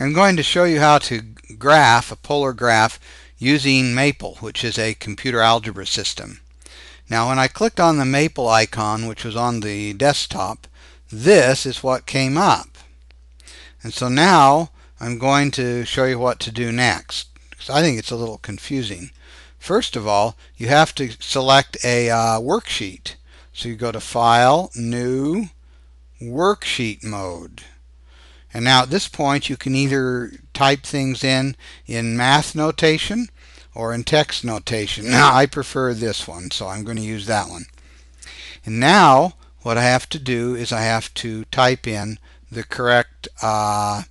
I'm going to show you how to graph a polar graph using Maple, which is a computer algebra system. Now when I clicked on the Maple icon, which was on the desktop, this is what came up. And so now I'm going to show you what to do next. I think it's a little confusing. First of all, you have to select a uh, worksheet. So you go to File, New, Worksheet Mode. And now at this point you can either type things in in math notation or in text notation. Now I prefer this one, so I'm going to use that one. And now what I have to do is I have to type in the correct uh,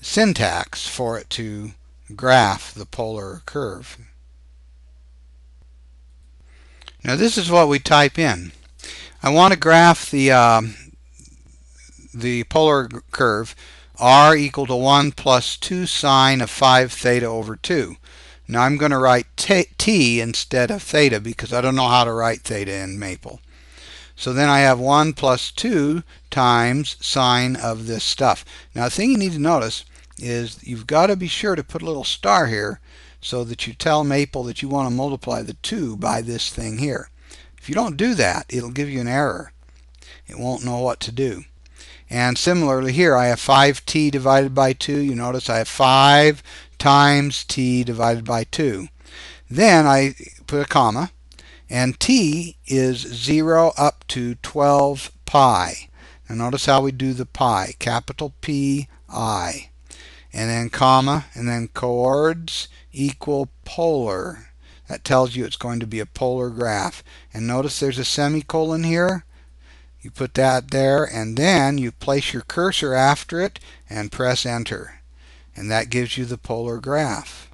syntax for it to graph the polar curve. Now this is what we type in. I want to graph the uh, the polar curve r equal to 1 plus 2 sine of 5 theta over 2. Now I'm going to write t instead of theta because I don't know how to write theta in Maple. So then I have 1 plus 2 times sine of this stuff. Now the thing you need to notice is you've got to be sure to put a little star here so that you tell Maple that you want to multiply the 2 by this thing here. If you don't do that, it'll give you an error. It won't know what to do. And similarly here, I have 5t divided by 2. You notice I have 5 times t divided by 2. Then I put a comma, and t is 0 up to 12 pi. Now notice how we do the pi, capital P, I. And then comma, and then coords equal polar. That tells you it's going to be a polar graph. And notice there's a semicolon here. You put that there and then you place your cursor after it and press enter. And that gives you the polar graph.